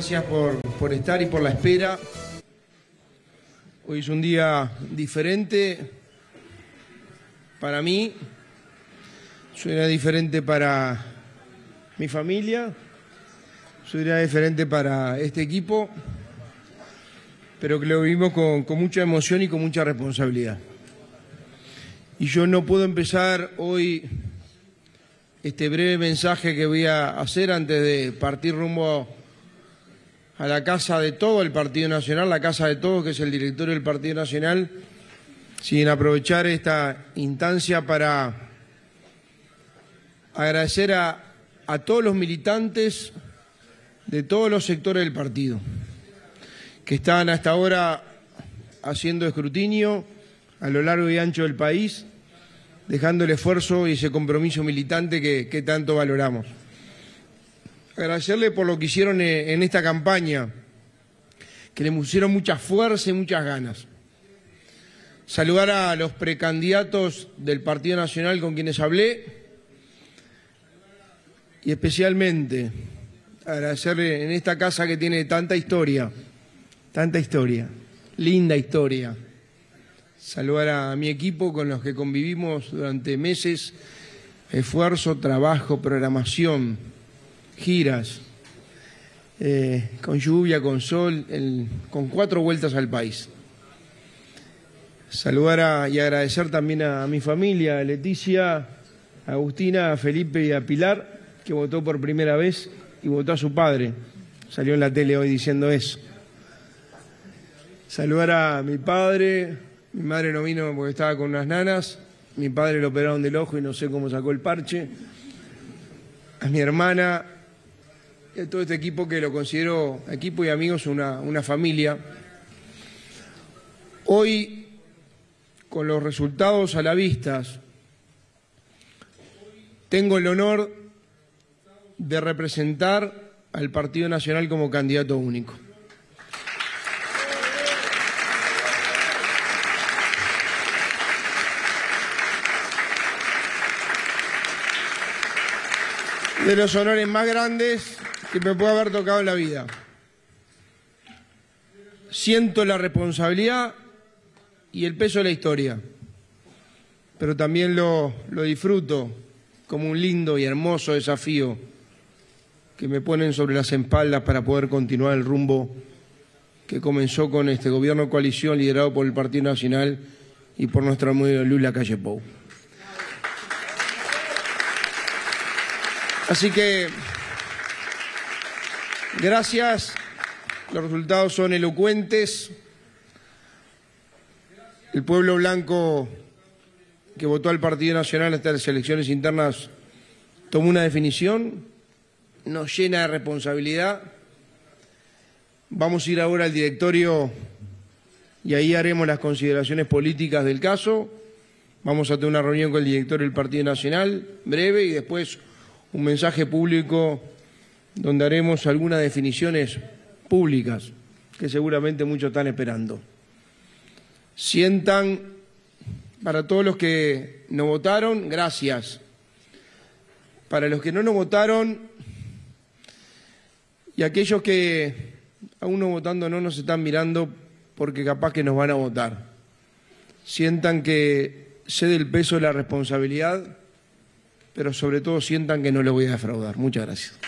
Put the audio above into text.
Gracias por, por estar y por la espera. Hoy es un día diferente para mí, es un día diferente para mi familia, es un día diferente para este equipo, pero que lo vivimos con, con mucha emoción y con mucha responsabilidad. Y yo no puedo empezar hoy este breve mensaje que voy a hacer antes de partir rumbo a la casa de todo el Partido Nacional, la casa de todos, que es el directorio del Partido Nacional, sin aprovechar esta instancia para agradecer a, a todos los militantes de todos los sectores del partido, que están hasta ahora haciendo escrutinio a lo largo y ancho del país dejando el esfuerzo y ese compromiso militante que, tanto valoramos. Agradecerle por lo que hicieron en esta campaña, que le pusieron mucha fuerza y muchas ganas. Saludar a los precandidatos del Partido Nacional con quienes hablé y especialmente agradecerle en esta casa que tiene tanta historia, tanta historia, linda historia saludar a mi equipo con los que convivimos durante meses, esfuerzo, trabajo, programación, giras, eh, con lluvia, con sol, con cuatro vueltas al país. Saludar y agradecer también a, mi familia, a Leticia, a Agustina, a Felipe y a Pilar, que votó por primera vez y votó a su padre. Salió en la tele hoy diciendo eso. Saludar a mi padre, mi madre no vino porque estaba con unas nanas. Mi padre lo operaron del ojo y no sé cómo sacó el parche. A mi hermana y a todo este equipo que lo considero equipo y amigos, una, una familia. Hoy, con los resultados a la vista, tengo el honor de representar al Partido Nacional como candidato único. de los honores más grandes que me puede haber tocado en la vida. Siento la responsabilidad y el peso de la historia, pero también lo, lo disfruto como un lindo y hermoso desafío que me ponen sobre las espaldas para poder continuar el rumbo que comenzó con este gobierno coalición liderado por el Partido Nacional y por nuestra amigo Lula Calle Pou. Así que, gracias. Los resultados son elocuentes. El pueblo blanco que votó al Partido Nacional hasta las elecciones internas tomó una definición, nos llena de responsabilidad. Vamos a ir ahora al directorio y ahí haremos las consideraciones políticas del caso. Vamos a tener una reunión con el directorio del Partido Nacional breve y después un mensaje público donde haremos algunas definiciones públicas que seguramente muchos están esperando. Sientan, para todos los que no votaron, gracias. Para los que no nos votaron y aquellos que aún no votando no nos están mirando porque capaz que nos van a votar. Sientan que cede el peso de la responsabilidad pero sobre todo sientan que no les voy a defraudar. Muchas gracias.